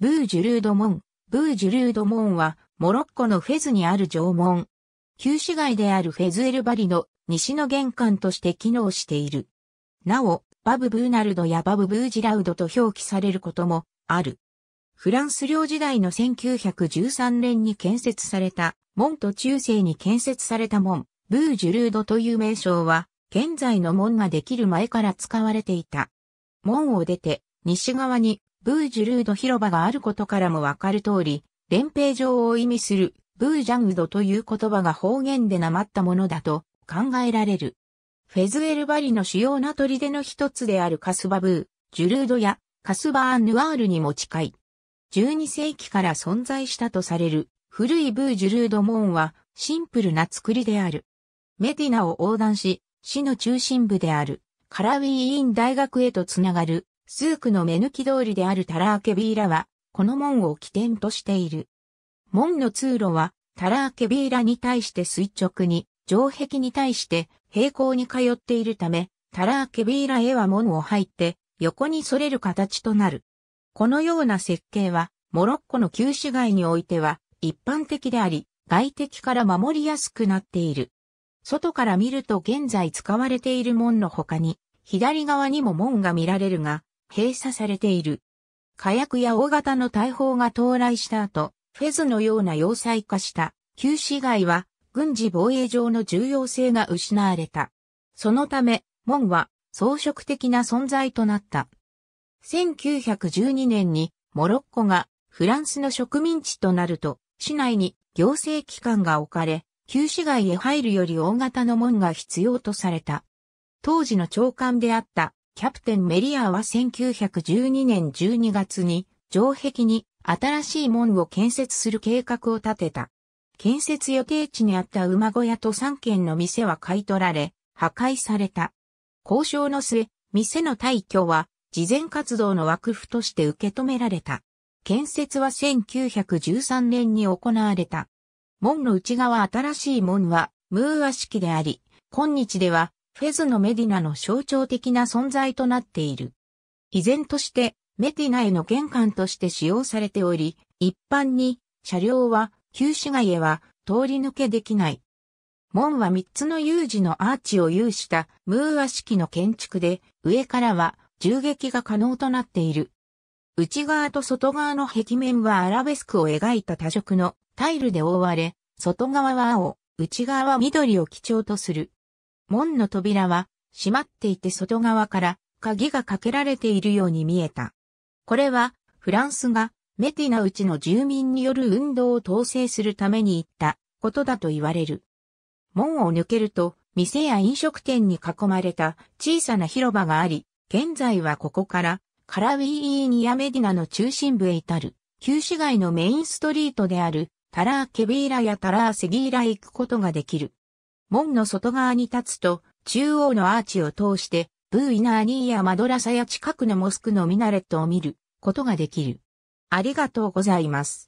ブージュルード門。ブージュルード門は、モロッコのフェズにある城門。旧市街であるフェズエルバリの西の玄関として機能している。なお、バブ・ブーナルドやバブ・ブージラウドと表記されることもある。フランス領時代の1913年に建設された門と中世に建設された門、ブージュルードという名称は、現在の門ができる前から使われていた。門を出て、西側にブージュルード広場があることからもわかる通り、連兵場を意味するブージャンウドという言葉が方言でなまったものだと考えられる。フェズエルバリの主要な砦の一つであるカスバブー、ジュルードやカスバーンヌワールにも近い。12世紀から存在したとされる古いブージュルード門はシンプルな作りである。メディナを横断し、市の中心部であるカラウィーイン大学へとつながるスークの目抜き通りであるタラーケビーラはこの門を起点としている。門の通路はタラーケビーラに対して垂直に城壁に対して平行に通っているため、タラーケビーラへは門を入って横に反れる形となる。このような設計は、モロッコの旧市街においては一般的であり、外敵から守りやすくなっている。外から見ると現在使われている門の他に、左側にも門が見られるが、閉鎖されている。火薬や大型の大砲が到来した後、フェズのような要塞化した旧市街は軍事防衛上の重要性が失われた。そのため、門は装飾的な存在となった。1912年にモロッコがフランスの植民地となると、市内に行政機関が置かれ、旧市街へ入るより大型の門が必要とされた。当時の長官であったキャプテンメリアーは1912年12月に城壁に新しい門を建設する計画を立てた。建設予定地にあった馬小屋と3軒の店は買い取られ、破壊された。交渉の末、店の退去は、事前活動の枠譜として受け止められた。建設は1913年に行われた。門の内側新しい門は、ムーア式であり、今日では、フェズのメディナの象徴的な存在となっている。依然として、メディナへの玄関として使用されており、一般に車両は旧市街へは通り抜けできない。門は三つの U 字のアーチを有したムーア式の建築で、上からは銃撃が可能となっている。内側と外側の壁面はアラベスクを描いた多色のタイルで覆われ、外側は青、内側は緑を基調とする。門の扉は閉まっていて外側から鍵がかけられているように見えた。これはフランスがメティナうちの住民による運動を統制するために言ったことだと言われる。門を抜けると、店や飲食店に囲まれた小さな広場があり、現在はここからカラウィーニヤメディナの中心部へ至る、旧市街のメインストリートであるタラーケビーラやタラーセギーラへ行くことができる。門の外側に立つと、中央のアーチを通して、ブーイナーニーやマドラサや近くのモスクのミナレットを見ることができる。ありがとうございます。